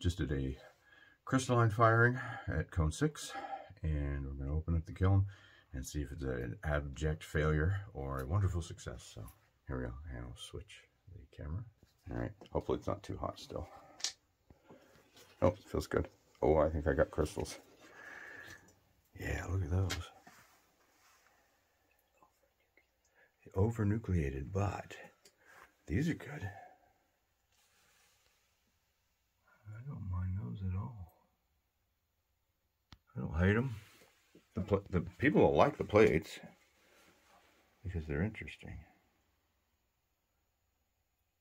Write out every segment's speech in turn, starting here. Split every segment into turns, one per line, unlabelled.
just did a crystalline firing at cone 6 and we're going to open up the kiln and see if it's an abject failure or a wonderful success. So here we go. And I'll switch the camera. All right. Hopefully it's not too hot still. Oh, feels good. Oh, I think I got crystals. Yeah, look at those. Over nucleated, but these are good. I don't mind those at all. I don't hate them. The, the people will like the plates because they're interesting.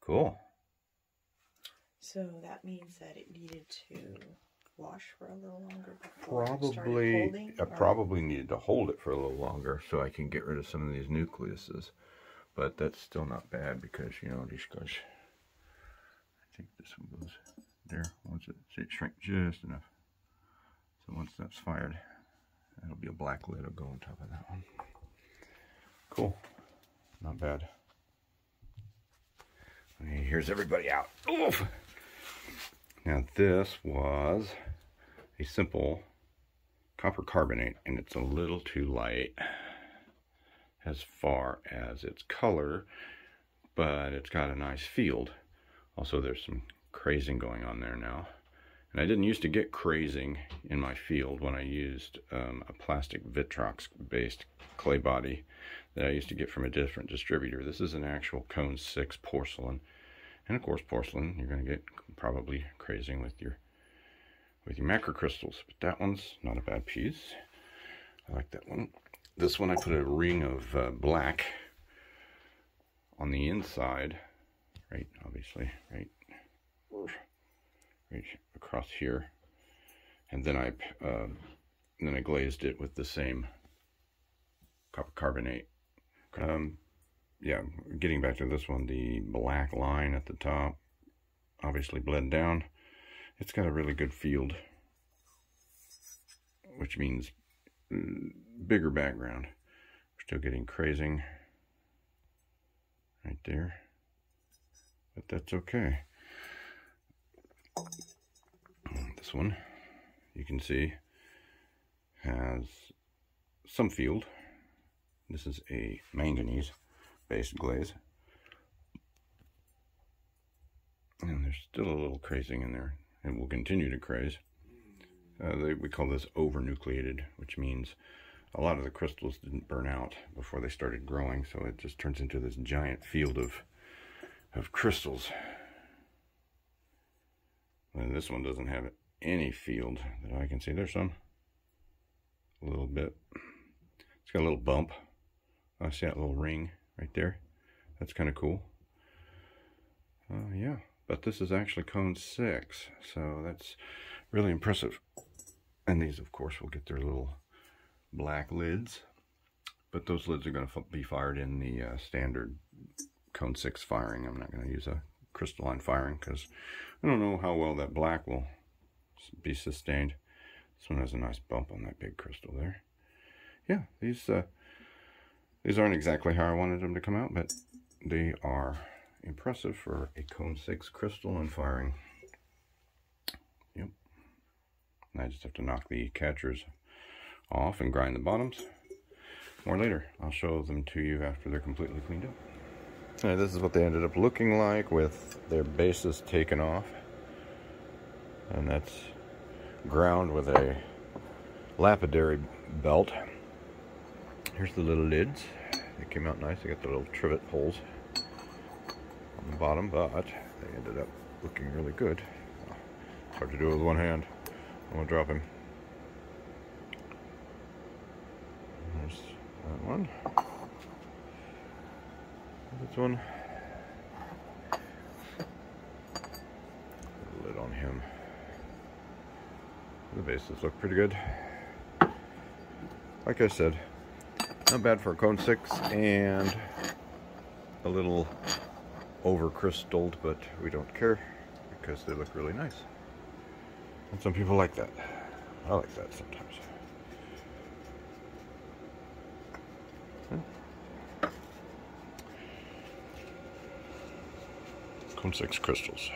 Cool.
So that means that it needed to wash for a little longer before
probably
holding,
I probably needed to hold it for a little longer so I can get rid of some of these nucleuses. But that's still not bad because you know these guys I think this one goes there once it, it shrink just enough. So once that's fired, that'll be a black lid will go on top of that one. Cool. Not bad. Okay, here's everybody out. Oof! Now this was a simple copper carbonate and it's a little too light as far as its color, but it's got a nice field. Also, there's some crazing going on there now. And I didn't used to get crazing in my field when I used um, a plastic Vitrox-based clay body that I used to get from a different distributor. This is an actual Cone 6 porcelain. And of course, porcelain, you're going to get probably crazing with your with your macrocrystals. But that one's not a bad piece. I like that one. This one I put a ring of uh, black on the inside, right, obviously, right across here. And then I, uh, then I glazed it with the same copper carbonate. Um, yeah, getting back to this one, the black line at the top, obviously bled down. It's got a really good field, which means mm, bigger background. We're still getting crazing right there, but that's okay. This one, you can see, has some field. This is a manganese based glaze. And there's still a little crazing in there. and will continue to craze. Uh, they, we call this over-nucleated, which means a lot of the crystals didn't burn out before they started growing, so it just turns into this giant field of, of crystals. And this one doesn't have any field that I can see. There's some, a little bit. It's got a little bump. I see that little ring right there. That's kind of cool. Uh, yeah, but this is actually cone 6, so that's really impressive. And these, of course, will get their little black lids. But those lids are going to be fired in the uh, standard cone 6 firing. I'm not going to use a crystalline firing because I don't know how well that black will be sustained. This one has a nice bump on that big crystal there. Yeah, these uh, these aren't exactly how I wanted them to come out, but they are impressive for a cone 6 crystalline firing. Yep. And I just have to knock the catchers off and grind the bottoms. More later. I'll show them to you after they're completely cleaned up. Right, this is what they ended up looking like with their bases taken off. And that's ground with a lapidary belt. Here's the little lids. They came out nice. They got the little trivet holes on the bottom, but they ended up looking really good. It's hard to do with one hand. I'm gonna drop him. There's that one. This one. Lid on him. The bases look pretty good. Like I said, not bad for a cone 6 and a little over crystalled, but we don't care because they look really nice. And some people like that. I like that sometimes. Hmm. Cone 6 crystals.